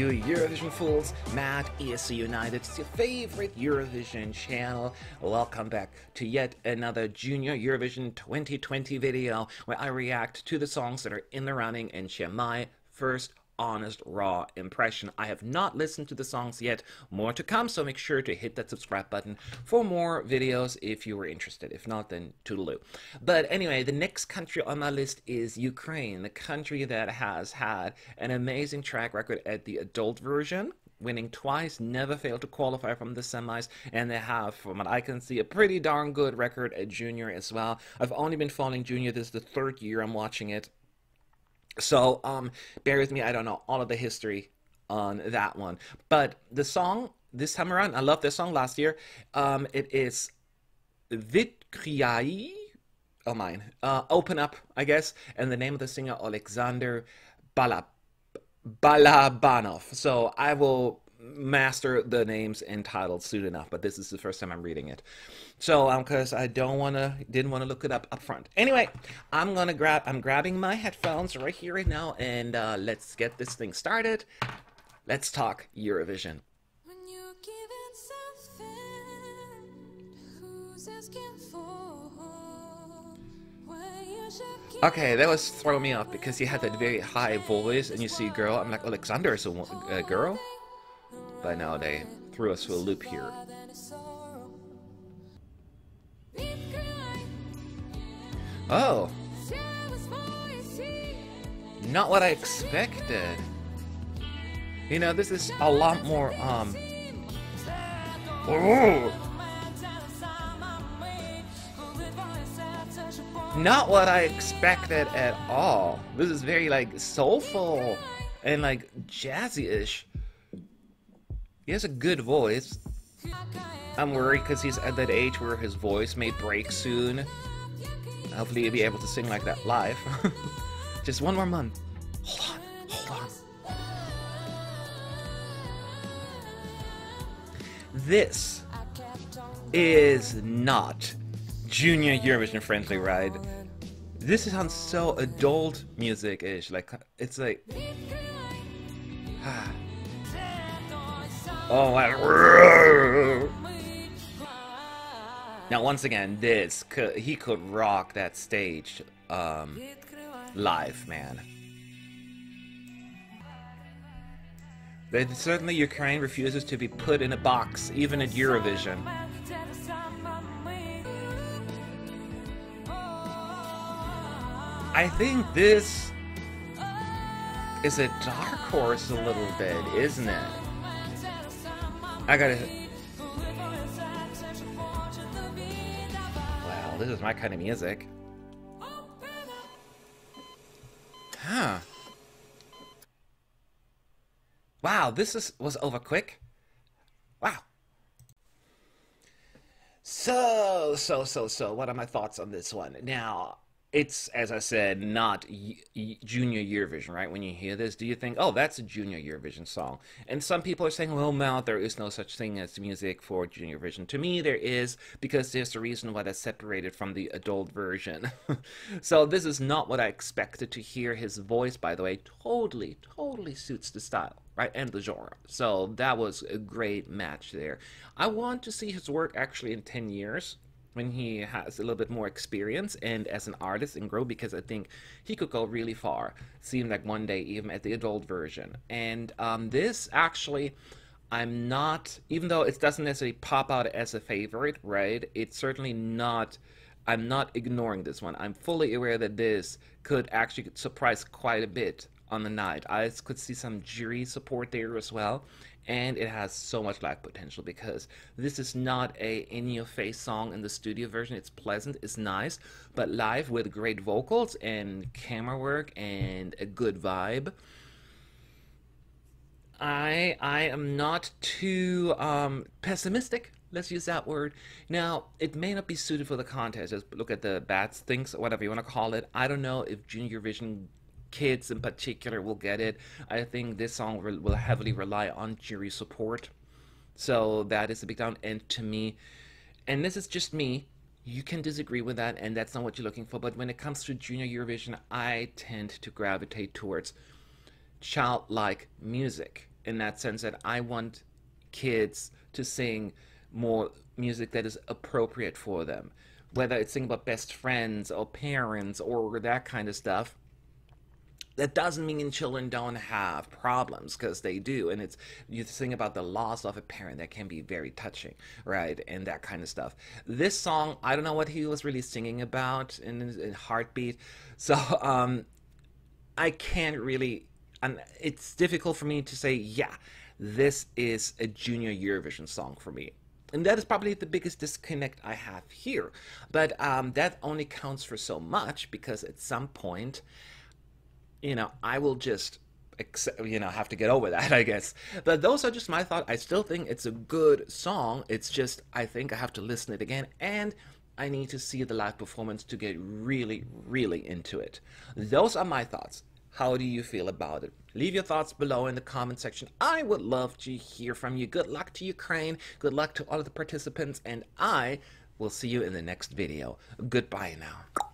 you Eurovision fools. Matt ESC United, it's your favorite Eurovision channel. Welcome back to yet another Junior Eurovision 2020 video where I react to the songs that are in the running and share my first honest, raw impression. I have not listened to the songs yet. More to come, so make sure to hit that subscribe button for more videos if you were interested. If not, then toodaloo. But anyway, the next country on my list is Ukraine, the country that has had an amazing track record at the adult version winning twice, never failed to qualify from the semis, and they have, from what I can see, a pretty darn good record at junior as well. I've only been following junior, this is the third year I'm watching it. So um, bear with me. I don't know all of the history on that one, but the song this time around, I love this song last year. Um, it is Vitkriai. Oh mine. Uh, open up, I guess, and the name of the singer Alexander Balab Balabanov. So I will master the names and titles soon enough, but this is the first time I'm reading it. So, um, cause I don't wanna, didn't wanna look it up up front. Anyway, I'm gonna grab, I'm grabbing my headphones right here right now, and uh, let's get this thing started. Let's talk Eurovision. Okay, that was throwing me off because he had that very high voice, and you see girl. I'm like, Alexander is a, a girl? But now they threw us to a loop here. Oh. Not what I expected. You know, this is a lot more, um... Not what I expected at all. This is very, like, soulful and, like, jazzy-ish. He has a good voice. I'm worried because he's at that age where his voice may break soon. Hopefully he'll be able to sing like that live. Just one more month. Hold on, hold on. This is not Junior Eurovision friendly, right? This sounds so adult music-ish. Like, it's like... Ah. Oh. Now, once again, this could, he could rock that stage um, live, man. But certainly Ukraine refuses to be put in a box, even at Eurovision. I think this is a dark horse a little bit, isn't it? I gotta. Wow, this is my kind of music. Huh. Wow, this is was over quick. Wow. So, so, so, so, what are my thoughts on this one? Now, it's as I said, not junior Eurovision, right? When you hear this, do you think, oh, that's a junior Eurovision song? And some people are saying, well, Matt, there is no such thing as music for junior Eurovision. To me, there is because there's a reason why that's separated from the adult version. so this is not what I expected to hear. His voice, by the way, totally, totally suits the style. Right, and the genre. So that was a great match there. I want to see his work actually in 10 years when he has a little bit more experience and as an artist and grow because I think he could go really far. Seemed like one day even at the adult version. And um, this actually, I'm not, even though it doesn't necessarily pop out as a favorite, right? It's certainly not. I'm not ignoring this one. I'm fully aware that this could actually surprise quite a bit on the night. I could see some jury support there as well and it has so much live potential because this is not a in your face song in the studio version. It's pleasant it's nice but live with great vocals and camera work and a good vibe i i am not too um, pessimistic let's use that word. Now it may not be suited for the contest just look at the bats things whatever you want to call it. I don't know if junior vision kids in particular will get it. I think this song will heavily rely on jury support. So that is a big down. And to me, and this is just me, you can disagree with that, and that's not what you're looking for. But when it comes to Junior Eurovision, I tend to gravitate towards childlike music. in that sense that I want kids to sing more music that is appropriate for them, whether it's singing about best friends or parents or that kind of stuff that doesn't mean children don't have problems because they do and it's you think about the loss of a parent that can be very touching right and that kind of stuff this song i don't know what he was really singing about in, in heartbeat so um i can't really and it's difficult for me to say yeah this is a junior eurovision song for me and that is probably the biggest disconnect I have here. But um, that only counts for so much because at some point, you know, I will just accept, you know, have to get over that, I guess. But those are just my thoughts. I still think it's a good song. It's just I think I have to listen it again and I need to see the live performance to get really, really into it. Those are my thoughts. How do you feel about it? Leave your thoughts below in the comment section. I would love to hear from you. Good luck to Ukraine. Good luck to all of the participants. And I will see you in the next video. Goodbye now.